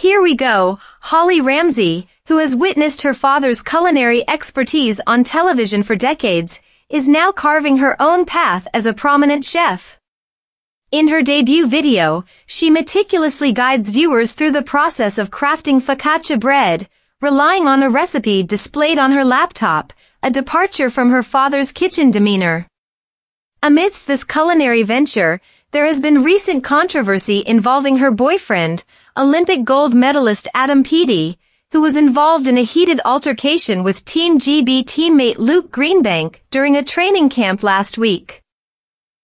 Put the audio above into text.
Here we go, Holly Ramsay, who has witnessed her father's culinary expertise on television for decades, is now carving her own path as a prominent chef. In her debut video, she meticulously guides viewers through the process of crafting focaccia bread, relying on a recipe displayed on her laptop, a departure from her father's kitchen demeanor. Amidst this culinary venture, there has been recent controversy involving her boyfriend, Olympic gold medalist Adam Peaty, who was involved in a heated altercation with Team GB teammate Luke Greenbank during a training camp last week.